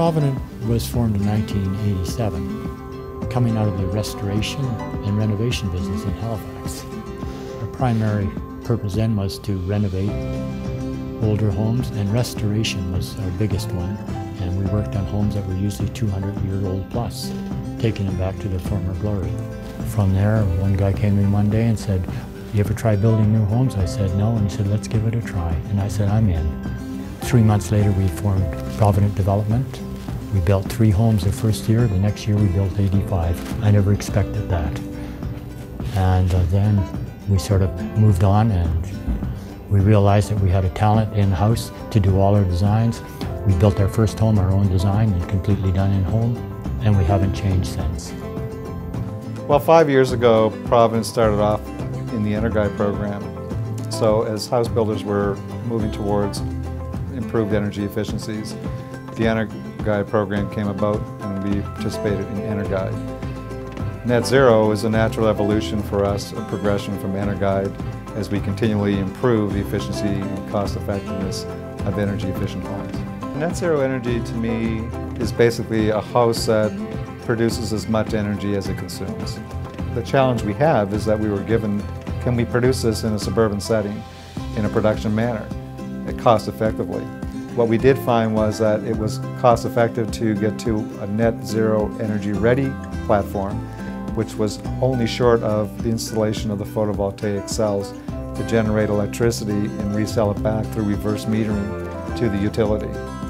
Provident was formed in 1987, coming out of the restoration and renovation business in Halifax. Our primary purpose then was to renovate older homes, and restoration was our biggest one. And we worked on homes that were usually 200 year old plus, taking them back to their former glory. From there, one guy came in one day and said, you ever try building new homes? I said, no. And he said, let's give it a try. And I said, I'm in. Three months later, we formed Provident Development. We built three homes the first year. The next year, we built 85. I never expected that. And uh, then we sort of moved on and we realized that we had a talent in-house to do all our designs. We built our first home, our own design, and completely done in home, and we haven't changed since. Well, five years ago, Providence started off in the EnerGuide program. So as house builders were moving towards improved energy efficiencies, the EnerGuide program came about and we participated in EnerGuide. Net zero is a natural evolution for us, a progression from EnerGuide as we continually improve the efficiency and cost effectiveness of energy efficient homes. Net zero energy to me is basically a house that produces as much energy as it consumes. The challenge we have is that we were given, can we produce this in a suburban setting in a production manner, at cost effectively? What we did find was that it was cost effective to get to a net zero energy ready platform, which was only short of the installation of the photovoltaic cells to generate electricity and resell it back through reverse metering to the utility.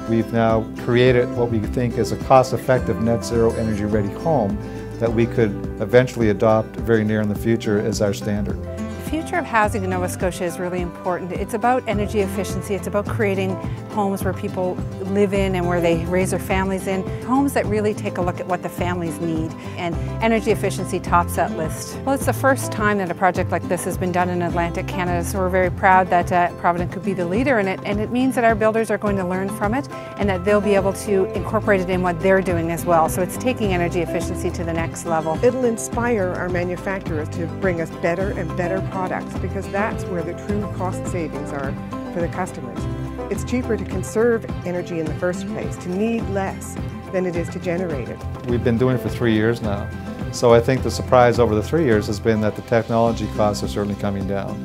We've now created what we think is a cost-effective net zero energy ready home that we could eventually adopt very near in the future as our standard. The future of housing in Nova Scotia is really important. It's about energy efficiency. It's about creating homes where people live in and where they raise their families in. Homes that really take a look at what the families need. And energy efficiency tops that list. Well, it's the first time that a project like this has been done in Atlantic Canada, so we're very proud that uh, Provident could be the leader in it. And it means that our builders are going to learn from it and that they'll be able to incorporate it in what they're doing as well. So it's taking energy efficiency to the next level. It'll inspire our manufacturers to bring us better and better products because that's where the true cost savings are for the customers. It's cheaper to conserve energy in the first place, to need less than it is to generate it. We've been doing it for three years now. So I think the surprise over the three years has been that the technology costs are certainly coming down.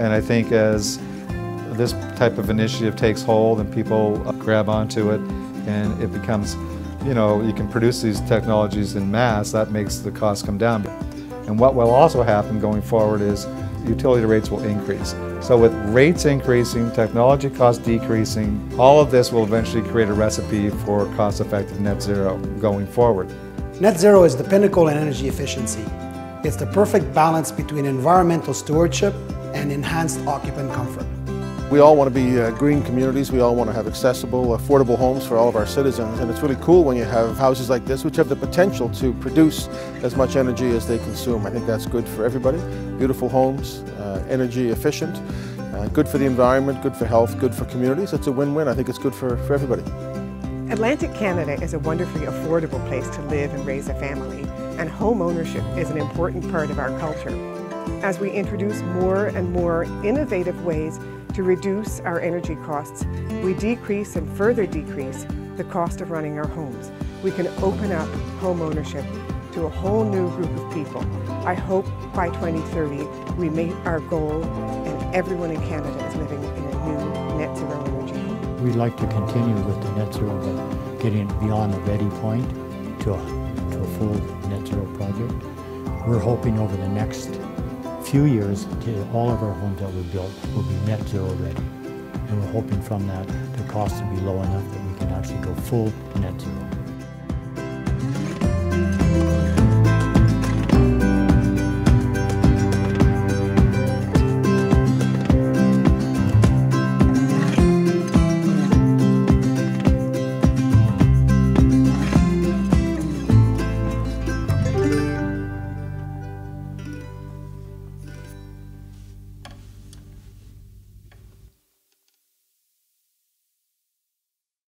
And I think as this type of initiative takes hold and people grab onto it and it becomes, you know, you can produce these technologies in mass, that makes the cost come down. And what will also happen going forward is utility rates will increase. So with rates increasing, technology costs decreasing, all of this will eventually create a recipe for cost-effective net zero going forward. Net zero is the pinnacle in energy efficiency. It's the perfect balance between environmental stewardship and enhanced occupant comfort. We all want to be uh, green communities. We all want to have accessible, affordable homes for all of our citizens. And it's really cool when you have houses like this, which have the potential to produce as much energy as they consume. I think that's good for everybody. Beautiful homes, uh, energy efficient, uh, good for the environment, good for health, good for communities. It's a win-win. I think it's good for, for everybody. Atlantic Canada is a wonderfully affordable place to live and raise a family, and home ownership is an important part of our culture. As we introduce more and more innovative ways to reduce our energy costs, we decrease and further decrease the cost of running our homes. We can open up home ownership to a whole new group of people. I hope by 2030 we meet our goal and everyone in Canada is living in a new net zero energy home. We'd like to continue with the net zero, but getting beyond the ready point to a, to a full net zero project. We're hoping over the next few years, all of our homes that we built will be net zero ready. And we're hoping from that the cost will be low enough that we can actually go full net zero.